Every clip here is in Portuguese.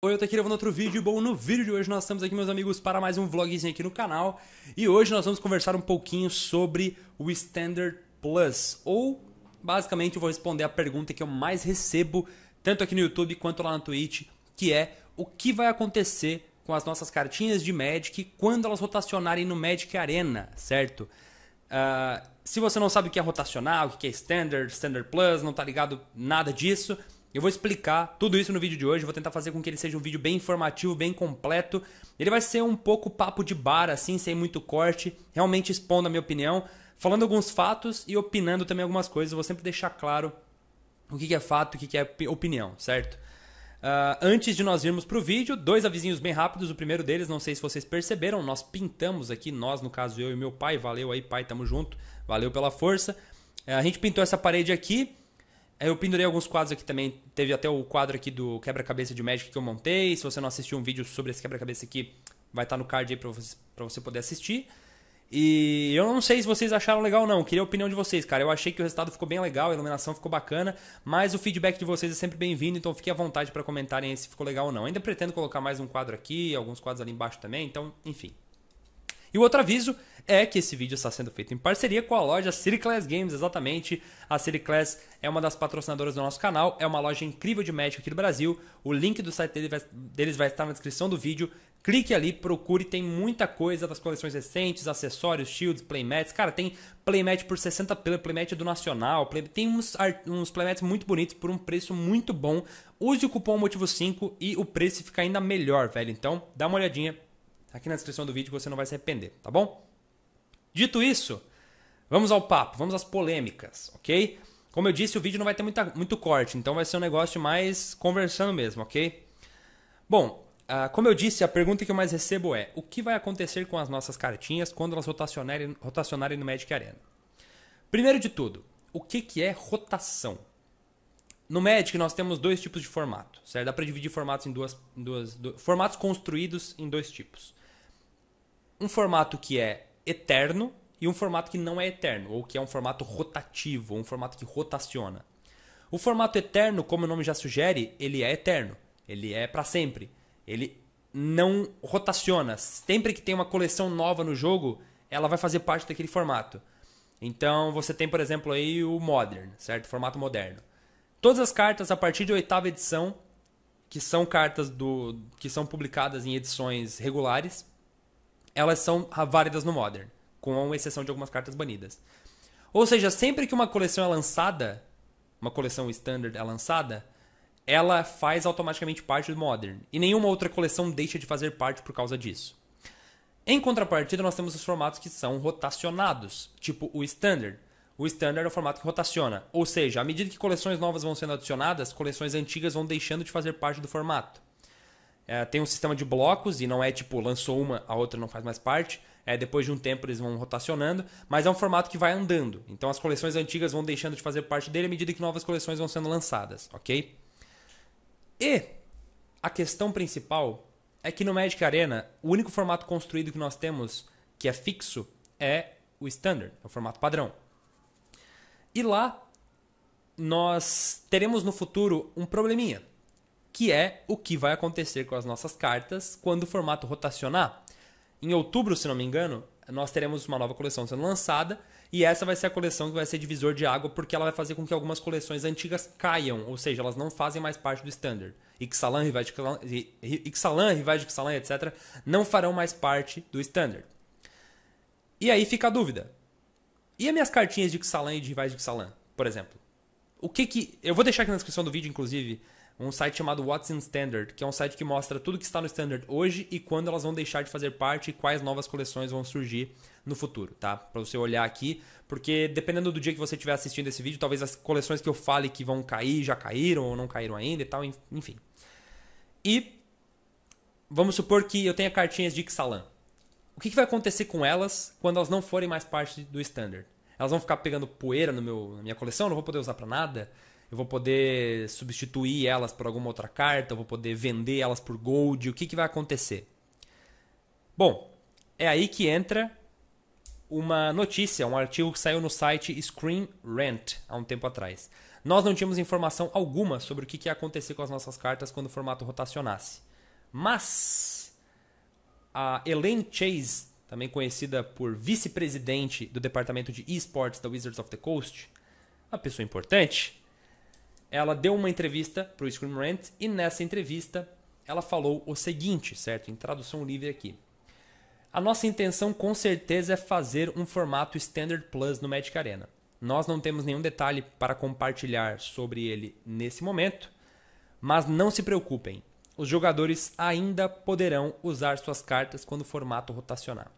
Oi, eu tô aqui gravando outro vídeo. Bom, no vídeo de hoje nós estamos aqui, meus amigos, para mais um vlogzinho aqui no canal. E hoje nós vamos conversar um pouquinho sobre o Standard Plus. Ou, basicamente, eu vou responder a pergunta que eu mais recebo, tanto aqui no YouTube quanto lá na Twitch, que é o que vai acontecer com as nossas cartinhas de Magic quando elas rotacionarem no Magic Arena, certo? Uh, se você não sabe o que é rotacionar, o que é Standard, Standard Plus, não tá ligado nada disso eu vou explicar tudo isso no vídeo de hoje, vou tentar fazer com que ele seja um vídeo bem informativo, bem completo. Ele vai ser um pouco papo de bar, assim, sem muito corte, realmente expondo a minha opinião, falando alguns fatos e opinando também algumas coisas. Eu vou sempre deixar claro o que é fato o que é opinião, certo? Uh, antes de nós irmos para o vídeo, dois avisinhos bem rápidos. O primeiro deles, não sei se vocês perceberam, nós pintamos aqui, nós, no caso eu e meu pai, valeu aí, pai, tamo junto, valeu pela força. Uh, a gente pintou essa parede aqui eu pendurei alguns quadros aqui também. Teve até o quadro aqui do quebra-cabeça de Magic que eu montei. Se você não assistiu um vídeo sobre esse quebra-cabeça aqui, vai estar no card aí pra você, você poder assistir. E eu não sei se vocês acharam legal ou não. Queria a opinião de vocês, cara. Eu achei que o resultado ficou bem legal, a iluminação ficou bacana, mas o feedback de vocês é sempre bem-vindo, então fique à vontade para comentarem se ficou legal ou não. Ainda pretendo colocar mais um quadro aqui, alguns quadros ali embaixo também, então, enfim. E o outro aviso é que esse vídeo está sendo feito em parceria com a loja City Class Games, exatamente. A City Class é uma das patrocinadoras do nosso canal, é uma loja incrível de Magic aqui do Brasil. O link do site deles vai estar na descrição do vídeo. Clique ali, procure, tem muita coisa das coleções recentes, acessórios, shields, playmats. Cara, tem playmat por 60 pila, playmat do Nacional, play... tem uns, uns playmats muito bonitos por um preço muito bom. Use o cupom Motivo5 e o preço fica ainda melhor, velho. Então, dá uma olhadinha aqui na descrição do vídeo você não vai se arrepender, tá bom? Dito isso, vamos ao papo, vamos às polêmicas, ok? Como eu disse, o vídeo não vai ter muita, muito corte, então vai ser um negócio mais conversando mesmo, ok? Bom, uh, como eu disse, a pergunta que eu mais recebo é: o que vai acontecer com as nossas cartinhas quando elas rotacionarem, rotacionarem no Magic Arena? Primeiro de tudo, o que, que é rotação? No Magic nós temos dois tipos de formato, certo? Dá para dividir formatos em duas, duas, formatos construídos em dois tipos um formato que é eterno e um formato que não é eterno, ou que é um formato rotativo, ou um formato que rotaciona. O formato eterno, como o nome já sugere, ele é eterno. Ele é para sempre. Ele não rotaciona. Sempre que tem uma coleção nova no jogo, ela vai fazer parte daquele formato. Então você tem, por exemplo, aí o Modern, certo? Formato moderno. Todas as cartas a partir de oitava edição, que são cartas do que são publicadas em edições regulares, elas são válidas no Modern, com exceção de algumas cartas banidas. Ou seja, sempre que uma coleção é lançada, uma coleção standard é lançada, ela faz automaticamente parte do Modern. E nenhuma outra coleção deixa de fazer parte por causa disso. Em contrapartida, nós temos os formatos que são rotacionados, tipo o Standard. O Standard é o formato que rotaciona. Ou seja, à medida que coleções novas vão sendo adicionadas, coleções antigas vão deixando de fazer parte do formato. É, tem um sistema de blocos e não é tipo lançou uma, a outra não faz mais parte. É, depois de um tempo eles vão rotacionando, mas é um formato que vai andando. Então as coleções antigas vão deixando de fazer parte dele à medida que novas coleções vão sendo lançadas, ok? E a questão principal é que no Magic Arena o único formato construído que nós temos que é fixo é o Standard, é o formato padrão. E lá nós teremos no futuro um probleminha que é o que vai acontecer com as nossas cartas quando o formato rotacionar. Em outubro, se não me engano, nós teremos uma nova coleção sendo lançada e essa vai ser a coleção que vai ser divisor de água porque ela vai fazer com que algumas coleções antigas caiam, ou seja, elas não fazem mais parte do standard. Ixalan, rivais de Ixalan, etc., não farão mais parte do standard. E aí fica a dúvida. E as minhas cartinhas de Ixalan e de rivais de Ixalan, por exemplo? O que que... Eu vou deixar aqui na descrição do vídeo, inclusive, um site chamado What's in Standard, que é um site que mostra tudo que está no Standard hoje e quando elas vão deixar de fazer parte e quais novas coleções vão surgir no futuro, tá? Para você olhar aqui, porque dependendo do dia que você estiver assistindo esse vídeo, talvez as coleções que eu fale que vão cair já caíram ou não caíram ainda e tal, enfim. E vamos supor que eu tenha cartinhas de Ixalan. O que, vai acontecer com elas quando elas não forem mais parte do Standard? Elas vão ficar pegando poeira no meu, na minha coleção, não vou poder usar para nada eu vou poder substituir elas por alguma outra carta, eu vou poder vender elas por gold, o que, que vai acontecer? Bom, é aí que entra uma notícia, um artigo que saiu no site Screen Rant há um tempo atrás. Nós não tínhamos informação alguma sobre o que, que ia acontecer com as nossas cartas quando o formato rotacionasse. Mas a Elaine Chase, também conhecida por vice-presidente do departamento de esports da Wizards of the Coast, uma pessoa importante, ela deu uma entrevista para o Scream Rant e nessa entrevista ela falou o seguinte, certo? Em tradução livre aqui. A nossa intenção com certeza é fazer um formato Standard Plus no Magic Arena. Nós não temos nenhum detalhe para compartilhar sobre ele nesse momento, mas não se preocupem, os jogadores ainda poderão usar suas cartas quando o formato rotacionar.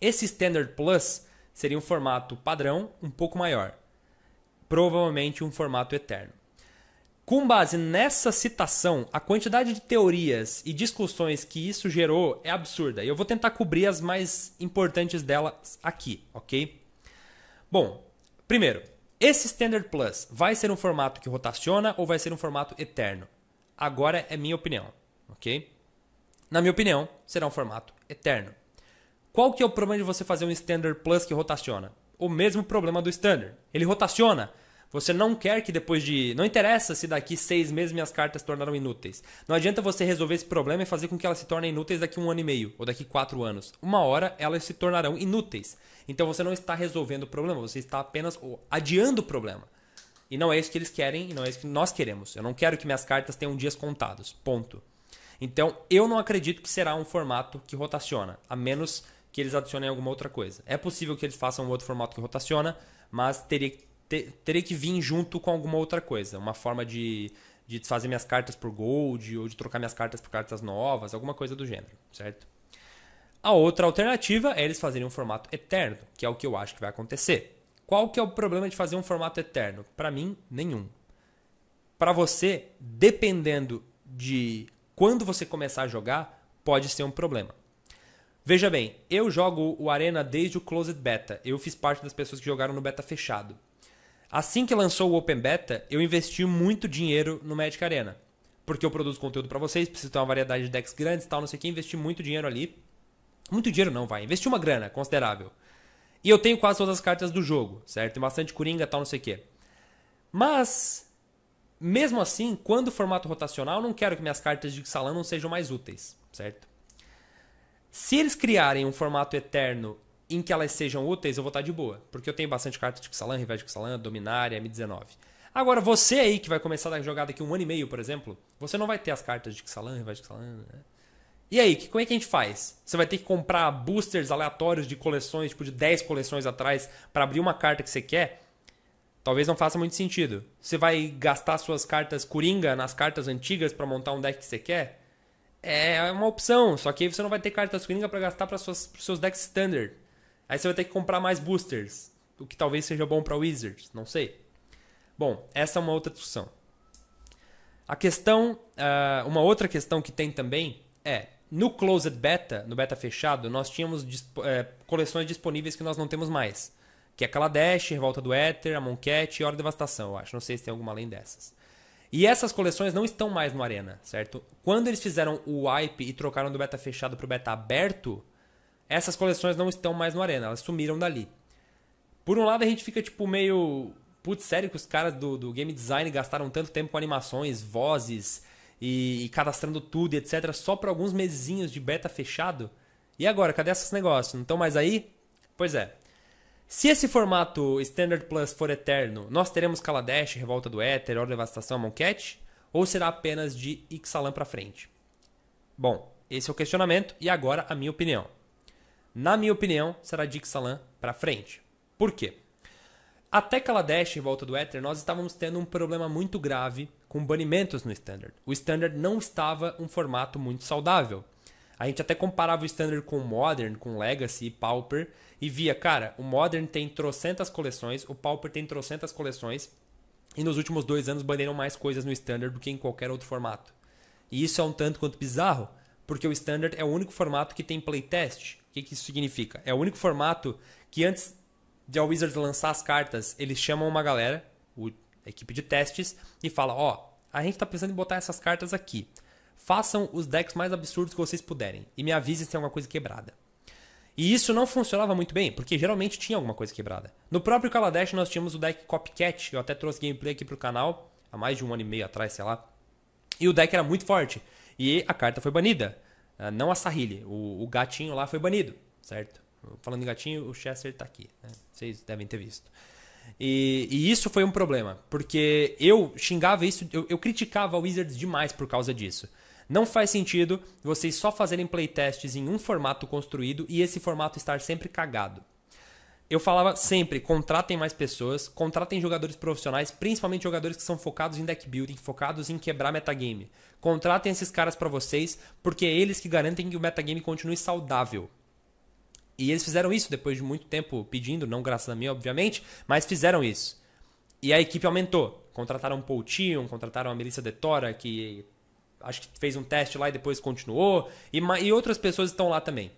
Esse Standard Plus seria um formato padrão um pouco maior, provavelmente um formato eterno. Com base nessa citação, a quantidade de teorias e discussões que isso gerou é absurda. E eu vou tentar cobrir as mais importantes delas aqui, ok? Bom, primeiro, esse Standard Plus vai ser um formato que rotaciona ou vai ser um formato eterno? Agora é minha opinião, ok? Na minha opinião, será um formato eterno. Qual que é o problema de você fazer um Standard Plus que rotaciona? O mesmo problema do Standard. Ele rotaciona, você não quer que depois de. Não interessa se daqui seis meses minhas cartas tornaram inúteis. Não adianta você resolver esse problema e fazer com que elas se tornem inúteis daqui um ano e meio ou daqui quatro anos. Uma hora elas se tornarão inúteis. Então você não está resolvendo o problema, você está apenas adiando o problema. E não é isso que eles querem e não é isso que nós queremos. Eu não quero que minhas cartas tenham dias contados. Ponto. Então eu não acredito que será um formato que rotaciona, a menos que eles adicionem alguma outra coisa. É possível que eles façam um outro formato que rotaciona, mas teria ter, teria que vir junto com alguma outra coisa. Uma forma de, de fazer minhas cartas por gold ou de trocar minhas cartas por cartas novas, alguma coisa do gênero, certo? A outra alternativa é eles fazerem um formato eterno, que é o que eu acho que vai acontecer. Qual que é o problema de fazer um formato eterno? Para mim, nenhum. Para você, dependendo de quando você começar a jogar, pode ser um problema. Veja bem, eu jogo o Arena desde o Closed Beta. Eu fiz parte das pessoas que jogaram no beta fechado. Assim que lançou o Open Beta, eu investi muito dinheiro no Magic Arena. Porque eu produzo conteúdo para vocês, preciso ter uma variedade de decks grandes e tal, não sei o que, investi muito dinheiro ali. Muito dinheiro não, vai. Investi uma grana considerável. E eu tenho quase todas as cartas do jogo, certo? Tem bastante coringa tal, não sei o que. Mas, mesmo assim, quando o formato rotacional, eu não quero que minhas cartas de Salan não sejam mais úteis, certo? Se eles criarem um formato eterno em que elas sejam úteis, eu vou estar de boa. Porque eu tenho bastante cartas de Xalan, Rivés de Xalan, Dominária, M19. Agora, você aí que vai começar a jogar daqui um ano e meio, por exemplo, você não vai ter as cartas de Xalan, Rivés de Xalan, né? E aí, como é que a gente faz? Você vai ter que comprar boosters aleatórios de coleções, tipo de 10 coleções atrás, para abrir uma carta que você quer? Talvez não faça muito sentido. Você vai gastar suas cartas coringa nas cartas antigas para montar um deck que você quer? É uma opção, só que aí você não vai ter cartas coringa para gastar para seus decks standard. Aí você vai ter que comprar mais boosters, o que talvez seja bom para Wizards, não sei. Bom, essa é uma outra discussão. A questão, uh, uma outra questão que tem também é, no Closed Beta, no beta fechado, nós tínhamos é, coleções disponíveis que nós não temos mais. Que é Kaladesh, Revolta do Éter, Amonkhet e Hora de Devastação, eu acho. Não sei se tem alguma além dessas. E essas coleções não estão mais no Arena, certo? Quando eles fizeram o wipe e trocaram do beta fechado para o beta aberto, essas coleções não estão mais no Arena, elas sumiram dali. Por um lado, a gente fica tipo meio. Putz, sério que os caras do, do game design gastaram tanto tempo com animações, vozes e, e cadastrando tudo e etc. só por alguns mesinhos de beta fechado? E agora, cadê esses negócios? Não estão mais aí? Pois é. Se esse formato Standard Plus for eterno, nós teremos Kaladesh, Revolta do Éter, Hora Devastação, Moncat? Ou será apenas de Ixalan para frente? Bom, esse é o questionamento e agora a minha opinião. Na minha opinião, será Dixalan para frente. Por quê? Até Kaladesh em volta do Ether, nós estávamos tendo um problema muito grave com banimentos no Standard. O Standard não estava um formato muito saudável. A gente até comparava o Standard com o Modern, com Legacy e Pauper, e via, cara, o Modern tem trocentas coleções, o Pauper tem trocentas coleções, e nos últimos dois anos baniram mais coisas no Standard do que em qualquer outro formato. E isso é um tanto quanto bizarro, porque o Standard é o único formato que tem playtest. O que, que isso significa? É o único formato que antes de a Wizards lançar as cartas, eles chamam uma galera, a equipe de testes, e fala: ó, oh, a gente tá pensando em botar essas cartas aqui. Façam os decks mais absurdos que vocês puderem e me avisem se tem alguma coisa quebrada. E isso não funcionava muito bem, porque geralmente tinha alguma coisa quebrada. No próprio Kaladesh nós tínhamos o deck Copycat, eu até trouxe gameplay aqui pro canal, há mais de um ano e meio atrás, sei lá. E o deck era muito forte. E a carta foi banida. Uh, não a Sahili, o, o, gatinho lá foi banido, certo? Falando em gatinho, o Chester tá aqui, né? Vocês devem ter visto. E, e, isso foi um problema, porque eu xingava isso, eu, eu criticava a Wizards demais por causa disso. Não faz sentido vocês só fazerem playtests em um formato construído e esse formato estar sempre cagado. Eu falava sempre, contratem mais pessoas, contratem jogadores profissionais, principalmente jogadores que são focados em deck building, focados em quebrar metagame. Contratem esses caras para vocês, porque é eles que garantem que o metagame continue saudável. E eles fizeram isso depois de muito tempo pedindo, não graças a mim, obviamente, mas fizeram isso. E a equipe aumentou. Contrataram o Paul contrataram a Melissa Detora, que acho que fez um teste lá e depois continuou, e, e outras pessoas estão lá também.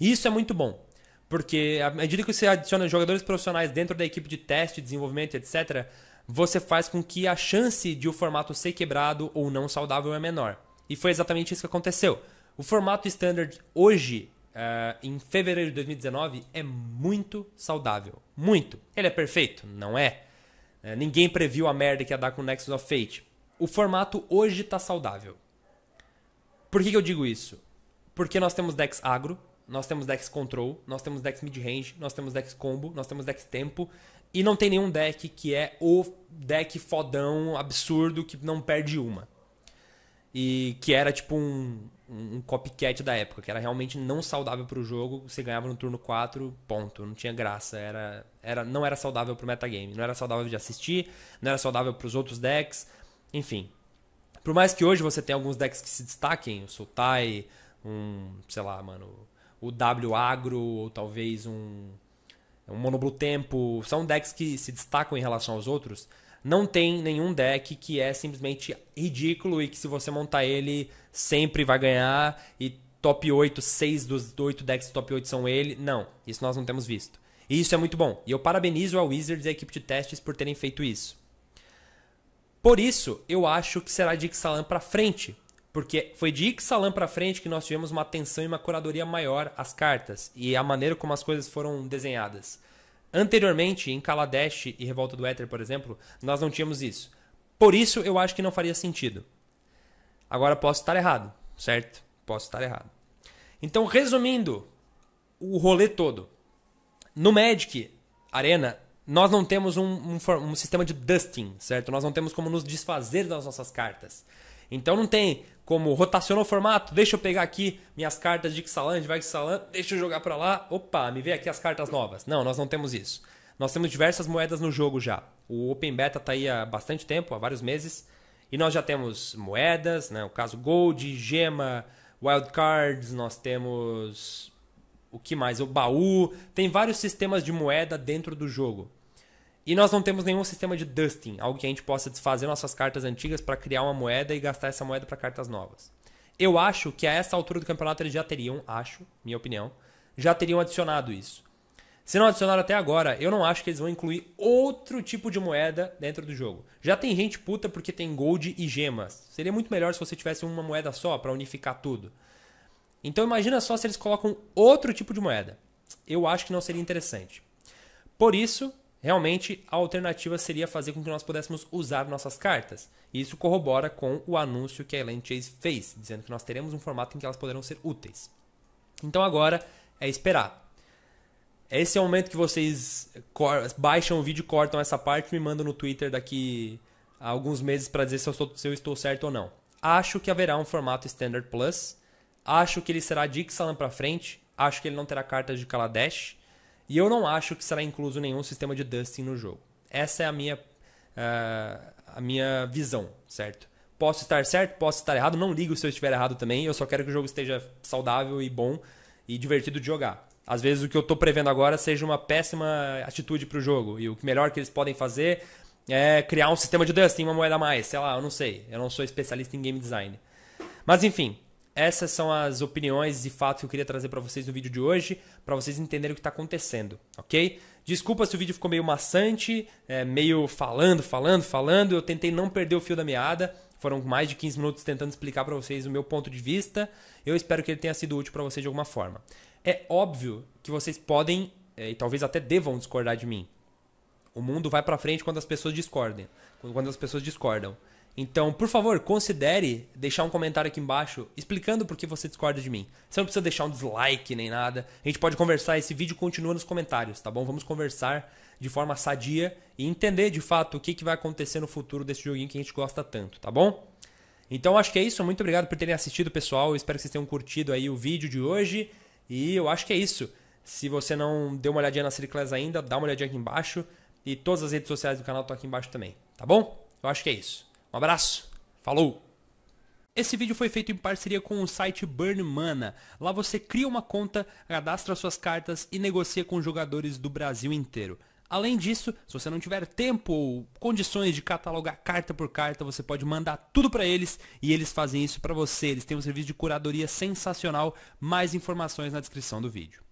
E isso é muito bom, porque à medida que você adiciona jogadores profissionais dentro da equipe de teste, desenvolvimento, etc., você faz com que a chance de o formato ser quebrado ou não saudável é menor. E foi exatamente isso que aconteceu. O formato standard hoje, uh, em fevereiro de 2019, é muito saudável. Muito. Ele é perfeito? Não é. Uh, ninguém previu a merda que ia dar com o Nexus of Fate. O formato hoje está saudável. Por que, que eu digo isso? Porque nós temos decks agro, nós temos decks control, nós temos decks mid-range, nós temos decks combo, nós temos decks tempo. E não tem nenhum deck que é o deck fodão, absurdo, que não perde uma. E que era tipo um, um copycat da época, que era realmente não saudável para o jogo. Você ganhava no turno 4, ponto. Não tinha graça. Era, era, não era saudável para o metagame. Não era saudável de assistir, não era saudável para os outros decks. Enfim, por mais que hoje você tenha alguns decks que se destaquem, o Sultai, um, sei lá, mano, o W Agro, ou talvez um, um Monoblue Tempo, são decks que se destacam em relação aos outros. Não tem nenhum deck que é simplesmente ridículo e que se você montar ele sempre vai ganhar e top 8, 6 dos 8 decks top 8 são ele. Não, isso nós não temos visto. E isso é muito bom. E eu parabenizo a Wizards e a equipe de testes por terem feito isso. Por isso, eu acho que será de Ixalan para frente, porque foi de Ixalan para frente que nós tivemos uma atenção e uma curadoria maior às cartas e a maneira como as coisas foram desenhadas. Anteriormente, em Kaladesh e Revolta do Éter, por exemplo, nós não tínhamos isso. Por isso, eu acho que não faria sentido. Agora, posso estar errado, certo? Posso estar errado. Então, resumindo o rolê todo. No Magic Arena, nós não temos um, um, um, sistema de dusting, certo? Nós não temos como nos desfazer das nossas cartas. Então não tem como rotacionar o formato, deixa eu pegar aqui minhas cartas de Xalan, de Xalan, deixa eu jogar para lá, opa, me vê aqui as cartas novas. Não, nós não temos isso. Nós temos diversas moedas no jogo já. O Open Beta está aí há bastante tempo, há vários meses, e nós já temos moedas, né? o caso Gold, Gema, Wild Cards, nós temos o que mais? O baú, tem vários sistemas de moeda dentro do jogo. E nós não temos nenhum sistema de dusting, algo que a gente possa desfazer nossas cartas antigas para criar uma moeda e gastar essa moeda para cartas novas. Eu acho que a essa altura do campeonato eles já teriam, acho, minha opinião, já teriam adicionado isso. Se não adicionaram até agora, eu não acho que eles vão incluir outro tipo de moeda dentro do jogo. Já tem gente puta porque tem gold e gemas. Seria muito melhor se você tivesse uma moeda só para unificar tudo. Então imagina só se eles colocam outro tipo de moeda. Eu acho que não seria interessante. Por isso, Realmente, a alternativa seria fazer com que nós pudéssemos usar nossas cartas. E isso corrobora com o anúncio que a Elaine Chase fez, dizendo que nós teremos um formato em que elas poderão ser úteis. Então agora é esperar. Esse é o momento que vocês baixam o vídeo, cortam essa parte e me mandam no Twitter daqui a alguns meses para dizer se eu, estou, se eu, estou, certo ou não. Acho que haverá um formato Standard Plus. Acho que ele será de Ixalan para frente. Acho que ele não terá cartas de Kaladesh. E eu não acho que será incluso nenhum sistema de dusting no jogo. Essa é a minha, uh, a minha visão, certo? Posso estar certo, posso estar errado, não ligo se eu estiver errado também. Eu só quero que o jogo esteja saudável e bom e divertido de jogar. Às vezes o que eu estou prevendo agora seja uma péssima atitude para o jogo. E o melhor que eles podem fazer é criar um sistema de dusting, uma moeda a mais. Sei lá, eu não sei. Eu não sou especialista em game design. Mas enfim, essas são as opiniões e fatos que eu queria trazer para vocês no vídeo de hoje, para vocês entenderem o que está acontecendo, ok? Desculpa se o vídeo ficou meio maçante, é, meio falando, falando, falando. Eu tentei não perder o fio da meada. Foram mais de 15 minutos tentando explicar para vocês o meu ponto de vista. Eu espero que ele tenha sido útil para vocês de alguma forma. É óbvio que vocês podem é, e talvez até devam discordar de mim. O mundo vai para frente quando as pessoas discordem, quando as pessoas discordam. Então, por favor, considere deixar um comentário aqui embaixo explicando por que você discorda de mim. Você não precisa deixar um dislike nem nada. A gente pode conversar, esse vídeo continua nos comentários, tá bom? Vamos conversar de forma sadia e entender de fato o que, que vai acontecer no futuro desse joguinho que a gente gosta tanto, tá bom? Então acho que é isso. Muito obrigado por terem assistido, pessoal. Eu espero que vocês tenham curtido aí o vídeo de hoje. E eu acho que é isso. Se você não deu uma olhadinha na City Class ainda, dá uma olhadinha aqui embaixo. E todas as redes sociais do canal estão aqui embaixo também, tá bom? Eu acho que é isso. Abraço, falou! Esse vídeo foi feito em parceria com o site Burn Mana. Lá você cria uma conta, cadastra suas cartas e negocia com jogadores do Brasil inteiro. Além disso, se você não tiver tempo ou condições de catalogar carta por carta, você pode mandar tudo para eles e eles fazem isso para você. Eles têm um serviço de curadoria sensacional. Mais informações na descrição do vídeo.